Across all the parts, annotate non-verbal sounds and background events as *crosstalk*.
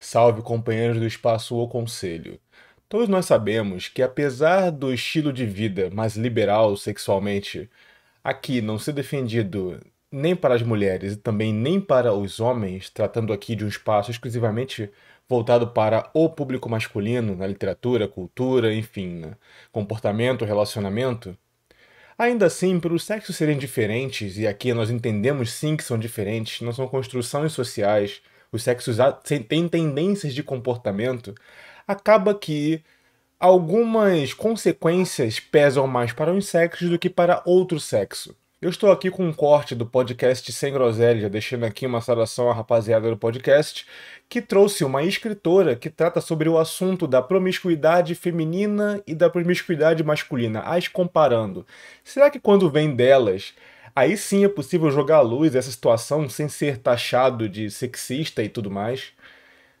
Salve, companheiros do espaço O Conselho. Todos nós sabemos que, apesar do estilo de vida mais liberal sexualmente aqui não ser defendido nem para as mulheres e também nem para os homens, tratando aqui de um espaço exclusivamente voltado para o público masculino, na literatura, cultura, enfim, né? comportamento, relacionamento, ainda assim, por os sexos serem diferentes, e aqui nós entendemos sim que são diferentes, não são construções sociais, os sexos têm tendências de comportamento, acaba que algumas consequências pesam mais para uns sexos do que para outro sexo. Eu estou aqui com um corte do podcast Sem Groselha, deixando aqui uma saudação à rapaziada do podcast, que trouxe uma escritora que trata sobre o assunto da promiscuidade feminina e da promiscuidade masculina, as comparando. Será que quando vem delas, aí sim é possível jogar à luz essa situação sem ser taxado de sexista e tudo mais?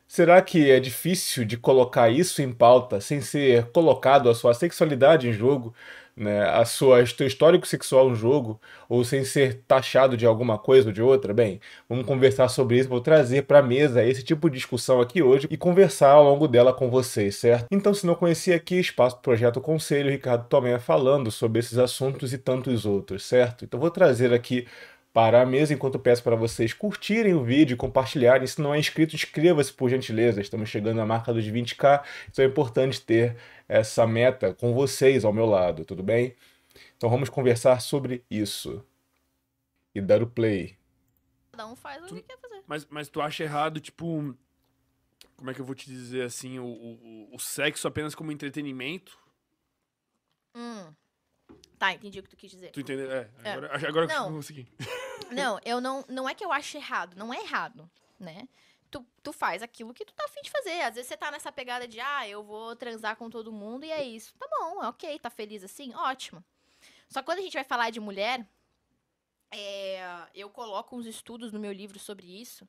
Será que é difícil de colocar isso em pauta sem ser colocado a sua sexualidade em jogo? Né, a sua seu histórico sexual no jogo ou sem ser taxado de alguma coisa ou de outra, bem, vamos conversar sobre isso, vou trazer para mesa esse tipo de discussão aqui hoje e conversar ao longo dela com vocês, certo? Então, se não conhecia aqui, espaço Projeto Conselho, Ricardo Tomé falando sobre esses assuntos e tantos outros, certo? Então, vou trazer aqui para a mesa enquanto peço para vocês curtirem o vídeo e compartilharem. Se não é inscrito, inscreva-se por gentileza. Estamos chegando à marca dos 20k, então é importante ter essa meta com vocês ao meu lado, tudo bem? Então vamos conversar sobre isso e dar o play. Cada um faz o que quer fazer. Mas, mas tu acha errado, tipo. Como é que eu vou te dizer assim? O, o, o sexo apenas como entretenimento? Hum. Tá, entendi o que tu quis dizer. Tu entendeu? É, agora, é. agora não, eu consegui. *laughs* Não, eu não. Não é que eu acho errado. Não é errado, né? Tu, tu faz aquilo que tu tá afim de fazer. Às vezes você tá nessa pegada de, ah, eu vou transar com todo mundo e é isso. Tá bom, é ok, tá feliz assim? Ótimo. Só que quando a gente vai falar de mulher, é, eu coloco uns estudos no meu livro sobre isso,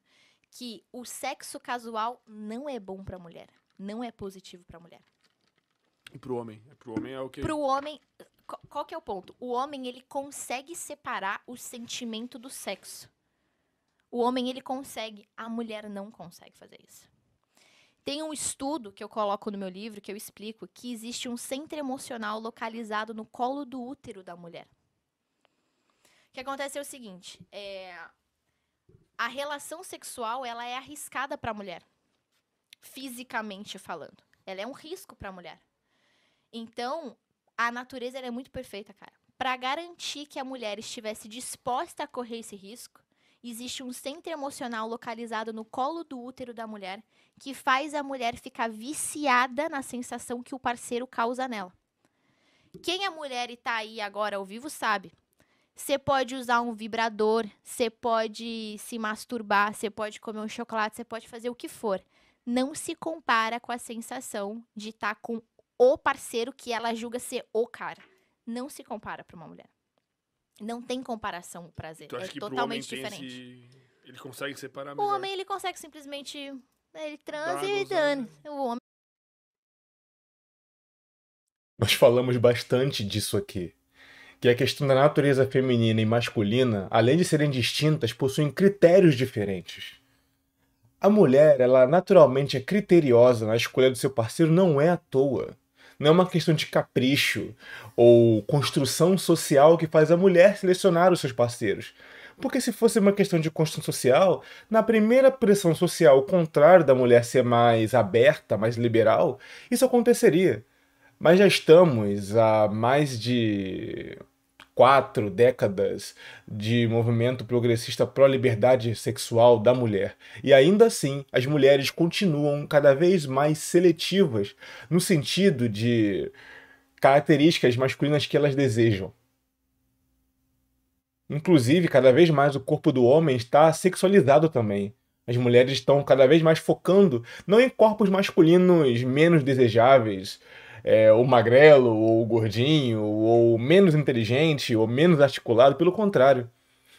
que o sexo casual não é bom pra mulher. Não é positivo pra mulher. E pro homem? Pro homem é o quê? Pro homem, qual que é o ponto? O homem, ele consegue separar o sentimento do sexo. O homem, ele consegue, a mulher não consegue fazer isso. Tem um estudo que eu coloco no meu livro que eu explico que existe um centro emocional localizado no colo do útero da mulher. O que acontece é o seguinte: é, a relação sexual ela é arriscada para a mulher, fisicamente falando. Ela é um risco para a mulher. Então, a natureza é muito perfeita, cara. Para garantir que a mulher estivesse disposta a correr esse risco, existe um centro emocional localizado no colo do útero da mulher que faz a mulher ficar viciada na sensação que o parceiro causa nela. Quem é mulher e tá aí agora ao vivo sabe. Você pode usar um vibrador, você pode se masturbar, você pode comer um chocolate, você pode fazer o que for. Não se compara com a sensação de estar tá com o parceiro que ela julga ser o cara. Não se compara para uma mulher. Não tem comparação o prazer. Tu acha é que totalmente pro homem diferente. Esse... Ele consegue separar O melhor. homem ele consegue simplesmente ele transa e dane. O homem Nós falamos bastante disso aqui. Que a questão da natureza feminina e masculina, além de serem distintas, possuem critérios diferentes. A mulher, ela naturalmente é criteriosa na escolha do seu parceiro, não é à toa. Não é uma questão de capricho ou construção social que faz a mulher selecionar os seus parceiros. Porque se fosse uma questão de construção social, na primeira pressão social contrária da mulher ser mais aberta, mais liberal, isso aconteceria. Mas já estamos há mais de quatro décadas de movimento progressista pró-liberdade sexual da mulher. E ainda assim, as mulheres continuam cada vez mais seletivas no sentido de características masculinas que elas desejam. Inclusive, cada vez mais o corpo do homem está sexualizado também. As mulheres estão cada vez mais focando não em corpos masculinos menos desejáveis, é, ou magrelo, ou gordinho, ou menos inteligente, ou menos articulado, pelo contrário.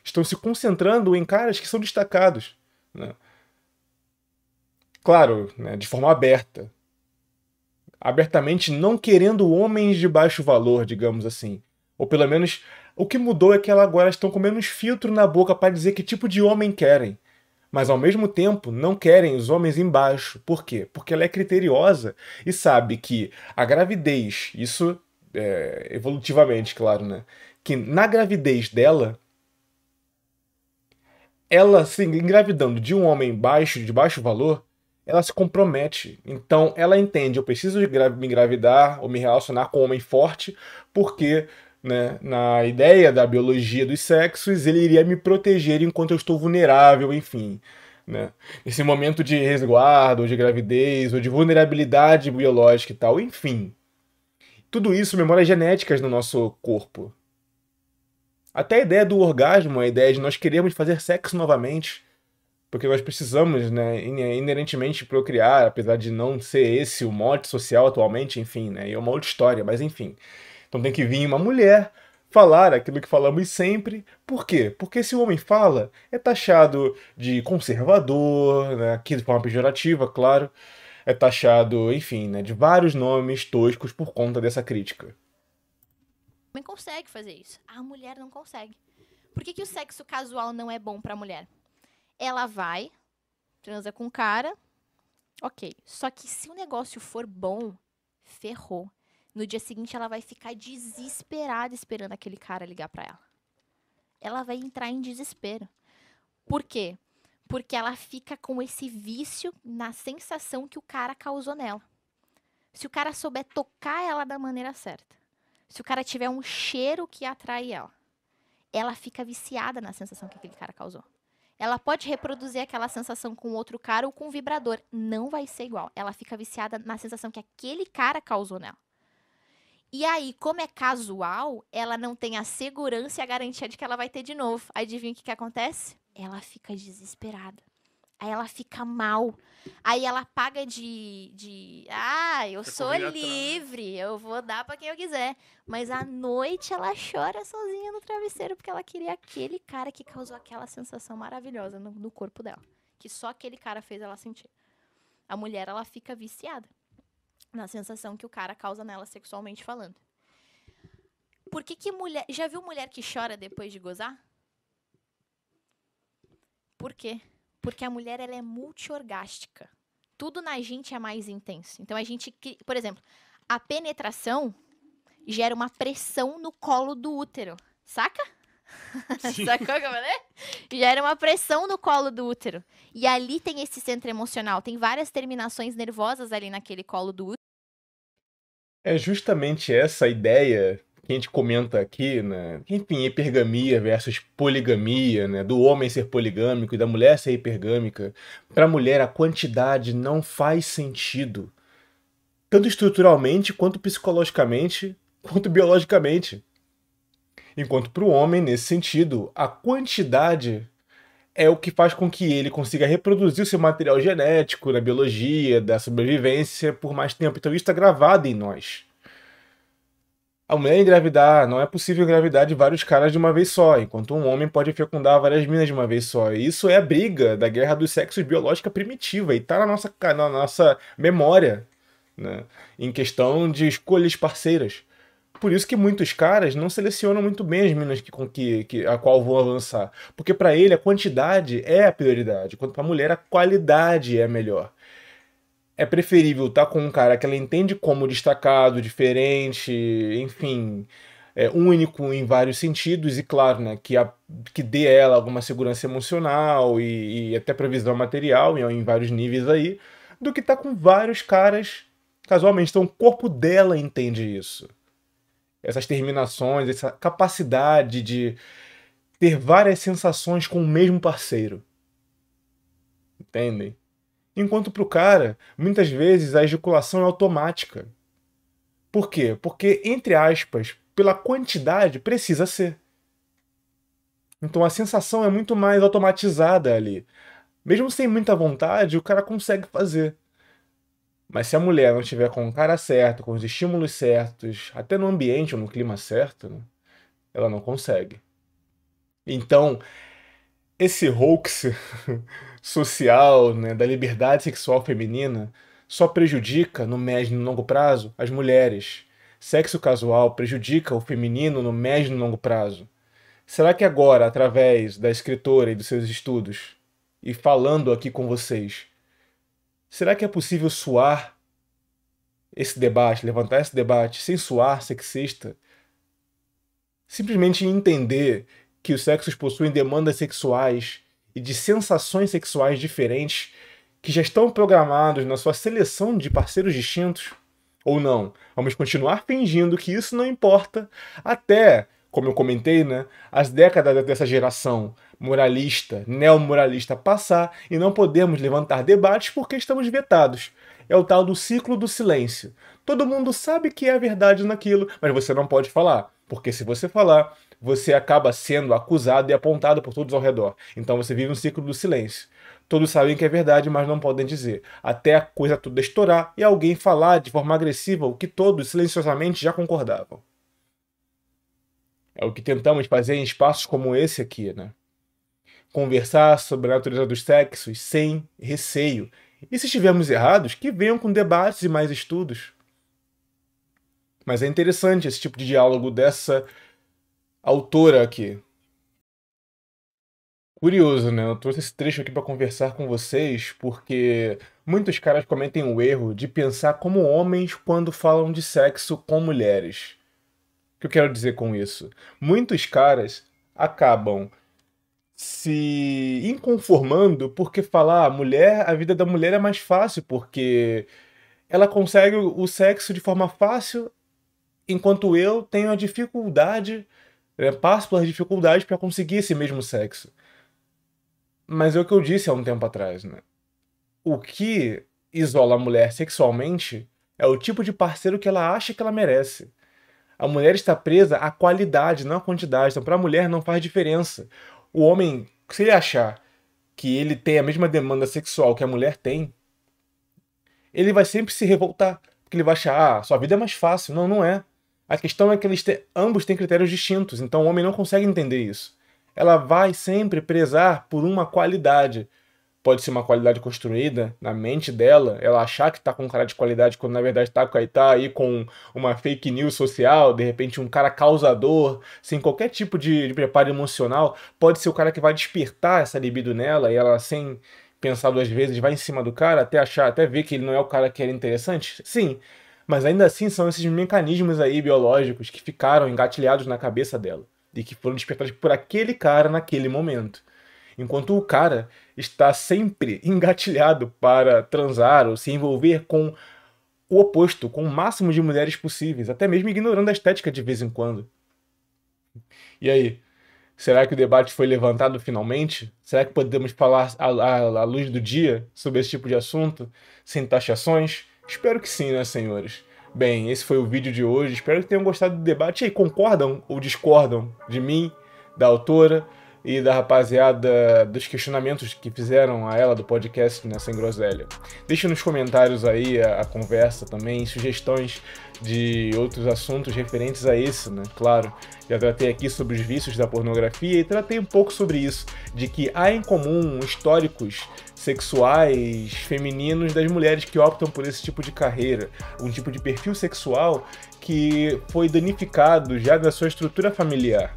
Estão se concentrando em caras que são destacados. Né? Claro, né, de forma aberta. Abertamente não querendo homens de baixo valor, digamos assim. Ou pelo menos o que mudou é que elas agora estão com menos filtro na boca para dizer que tipo de homem querem. Mas ao mesmo tempo não querem os homens embaixo. Por quê? Porque ela é criteriosa e sabe que a gravidez, isso é, evolutivamente, claro, né? Que na gravidez dela, ela se engravidando de um homem baixo, de baixo valor, ela se compromete. Então ela entende, eu preciso me engravidar ou me relacionar com um homem forte, porque né, na ideia da biologia dos sexos, ele iria me proteger enquanto eu estou vulnerável, enfim. Né? Esse momento de resguardo, ou de gravidez, ou de vulnerabilidade biológica e tal, enfim. Tudo isso, memórias genéticas no nosso corpo. Até a ideia do orgasmo, a ideia de nós queremos fazer sexo novamente, porque nós precisamos, né, inerentemente procriar, apesar de não ser esse o mote social atualmente, enfim, né, é uma outra história, mas enfim. Então tem que vir uma mulher falar aquilo que falamos sempre. Por quê? Porque se o homem fala, é taxado de conservador, né, aqui de forma pejorativa, claro, é taxado, enfim, né, de vários nomes toscos por conta dessa crítica. O homem consegue fazer isso, a mulher não consegue. Por que, que o sexo casual não é bom para a mulher? Ela vai, transa com o cara, ok. Só que se o negócio for bom, ferrou. No dia seguinte, ela vai ficar desesperada esperando aquele cara ligar para ela. Ela vai entrar em desespero. Por quê? Porque ela fica com esse vício na sensação que o cara causou nela. Se o cara souber tocar ela da maneira certa, se o cara tiver um cheiro que atrai ela, ela fica viciada na sensação que aquele cara causou. Ela pode reproduzir aquela sensação com outro cara ou com um vibrador. Não vai ser igual. Ela fica viciada na sensação que aquele cara causou nela. E aí, como é casual, ela não tem a segurança e a garantia de que ela vai ter de novo. Adivinha o que, que acontece? Ela fica desesperada. Aí ela fica mal. Aí ela paga de. de ah, eu Você sou livre, eu vou dar para quem eu quiser. Mas à noite ela chora sozinha no travesseiro porque ela queria aquele cara que causou aquela sensação maravilhosa no, no corpo dela. Que só aquele cara fez ela sentir. A mulher, ela fica viciada na sensação que o cara causa nela sexualmente falando. Por que, que mulher. Já viu mulher que chora depois de gozar? Por quê? Porque a mulher ela é multiorgástica. Tudo na gente é mais intenso. Então a gente. Por exemplo, a penetração gera uma pressão no colo do útero. Saca? *laughs* Sacou que eu falei? Gera uma pressão no colo do útero. E ali tem esse centro emocional. Tem várias terminações nervosas ali naquele colo do útero. É justamente essa ideia que a gente comenta aqui, né? Enfim, hipergamia versus poligamia, né? Do homem ser poligâmico e da mulher ser hipergâmica. Para a mulher, a quantidade não faz sentido. Tanto estruturalmente, quanto psicologicamente, quanto biologicamente. Enquanto para o homem, nesse sentido, a quantidade é o que faz com que ele consiga reproduzir o seu material genético na biologia, da sobrevivência por mais tempo. Então isso está gravado em nós. A mulher engravidar, não é possível engravidar de vários caras de uma vez só, enquanto um homem pode fecundar várias minas de uma vez só. E isso é a briga da guerra dos sexos biológica primitiva e está na nossa, na nossa memória, né? em questão de escolhas parceiras. Por isso que muitos caras não selecionam muito bem as minas que, com que, que a qual vão avançar. Porque para ele a quantidade é a prioridade, enquanto para a mulher a qualidade é melhor. É preferível estar tá com um cara que ela entende como destacado, diferente, enfim, é, único em vários sentidos e claro, né, que, a, que dê ela alguma segurança emocional e, e até previsão material em, em vários níveis aí, do que estar tá com vários caras casualmente. Então o corpo dela entende isso essas terminações, essa capacidade de ter várias sensações com o mesmo parceiro. Entendem? Enquanto para o cara, muitas vezes a ejaculação é automática. Por quê? Porque, entre aspas, pela quantidade, precisa ser. Então a sensação é muito mais automatizada ali. Mesmo sem muita vontade, o cara consegue fazer. Mas se a mulher não estiver com o cara certo, com os estímulos certos, até no ambiente ou no clima certo, né, ela não consegue. Então, esse hoax *laughs* social né, da liberdade sexual feminina só prejudica, no médio e no longo prazo, as mulheres. Sexo casual prejudica o feminino no médio e no longo prazo. Será que agora, através da escritora e dos seus estudos, e falando aqui com vocês, será que é possível suar esse debate, levantar esse debate sem suar sexista? Simplesmente entender que os sexos possuem demandas sexuais e de sensações sexuais diferentes que já estão programados na sua seleção de parceiros distintos? Ou não? Vamos continuar fingindo que isso não importa até, como eu comentei, né, as décadas dessa geração moralista, neomoralista passar e não podemos levantar debates porque estamos vetados. É o tal do ciclo do silêncio. Todo mundo sabe que é verdade naquilo, mas você não pode falar, porque se você falar, você acaba sendo acusado e apontado por todos ao redor. Então você vive um ciclo do silêncio. Todos sabem que é verdade, mas não podem dizer. Até a coisa toda estourar e alguém falar de forma agressiva o que todos silenciosamente já concordavam. É o que tentamos fazer em espaços como esse aqui, né? Conversar sobre a natureza dos sexos sem receio. E se estivermos errados, que venham com debates e mais estudos. Mas é interessante esse tipo de diálogo dessa autora aqui. Curioso, né? Eu trouxe esse trecho aqui para conversar com vocês porque muitos caras cometem o erro de pensar como homens quando falam de sexo com mulheres. O que eu quero dizer com isso? Muitos caras acabam se inconformando porque falar ah, mulher, a vida da mulher é mais fácil porque ela consegue o sexo de forma fácil, enquanto eu tenho a dificuldade, né, passo pelas dificuldades para conseguir esse mesmo sexo. Mas é o que eu disse há um tempo atrás, né? O que isola a mulher sexualmente é o tipo de parceiro que ela acha que ela merece. A mulher está presa à qualidade, não à quantidade. Então, para a mulher não faz diferença. O homem, se ele achar que ele tem a mesma demanda sexual que a mulher tem, ele vai sempre se revoltar. Porque ele vai achar, ah, sua vida é mais fácil. Não, não é. A questão é que eles te... ambos têm critérios distintos. Então o homem não consegue entender isso ela vai sempre prezar por uma qualidade. Pode ser uma qualidade construída na mente dela, ela achar que está com um cara de qualidade quando na verdade está tá aí com uma fake news social, de repente um cara causador, sem qualquer tipo de, de preparo emocional. Pode ser o cara que vai despertar essa libido nela e ela, sem pensar duas vezes, vai em cima do cara até achar, até ver que ele não é o cara que era interessante? Sim, mas ainda assim são esses mecanismos aí biológicos que ficaram engatilhados na cabeça dela e que foram despertados por aquele cara naquele momento. Enquanto o cara está sempre engatilhado para transar ou se envolver com o oposto, com o máximo de mulheres possíveis, até mesmo ignorando a estética de vez em quando. E aí? Será que o debate foi levantado finalmente? Será que podemos falar à, à, à luz do dia sobre esse tipo de assunto, sem taxações? Espero que sim, né, senhores? Bem, esse foi o vídeo de hoje. Espero que tenham gostado do debate. E aí, concordam ou discordam de mim, da autora e da rapaziada dos questionamentos que fizeram a ela do podcast né, Sem Groselha? Deixe nos comentários aí a, a conversa também, sugestões de outros assuntos referentes a esse, né? Claro, já tratei aqui sobre os vícios da pornografia e tratei um pouco sobre isso, de que há em comum históricos sexuais femininos das mulheres que optam por esse tipo de carreira, um tipo de perfil sexual que foi danificado já da sua estrutura familiar.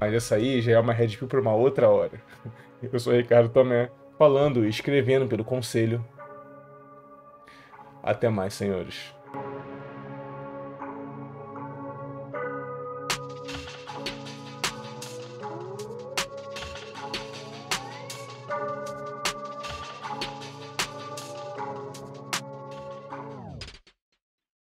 Mas essa aí já é uma red pill para uma outra hora. *laughs* Eu sou Ricardo Tomé, falando e escrevendo pelo Conselho. Até mais, senhores.